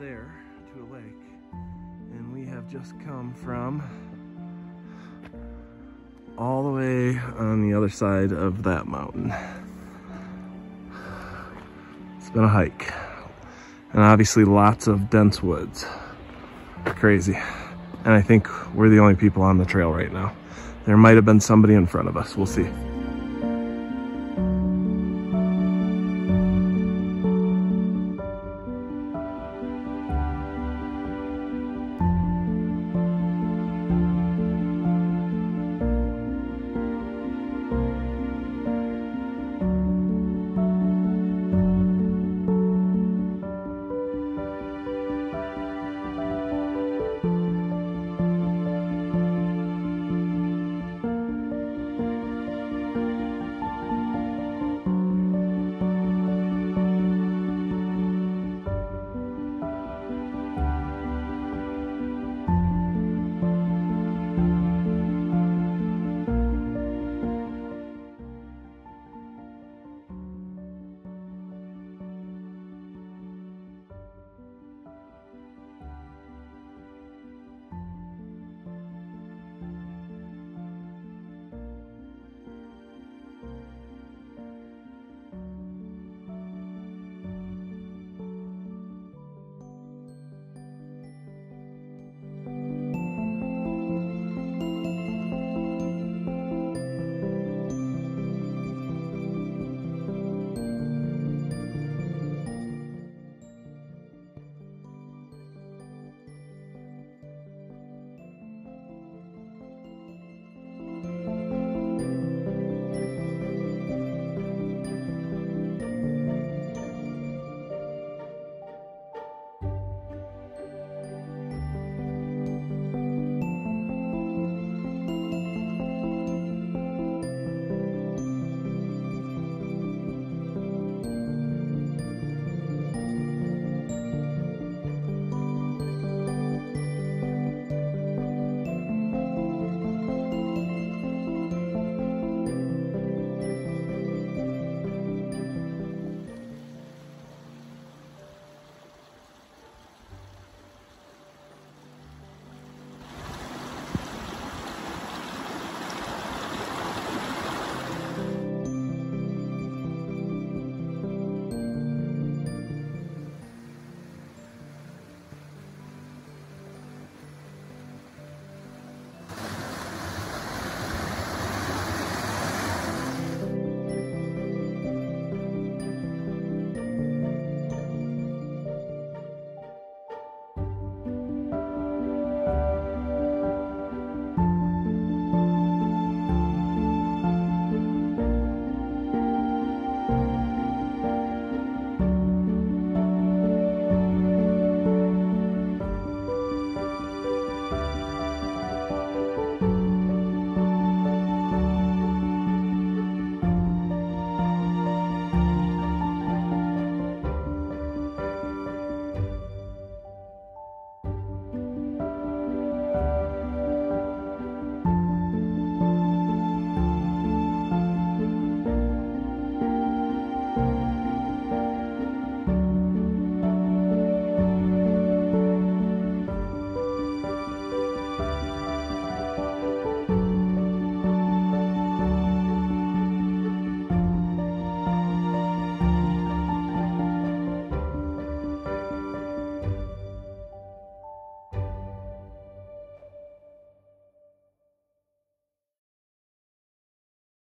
there to a lake. And we have just come from all the way on the other side of that mountain. It's been a hike. And obviously lots of dense woods. Crazy. And I think we're the only people on the trail right now. There might have been somebody in front of us. We'll see.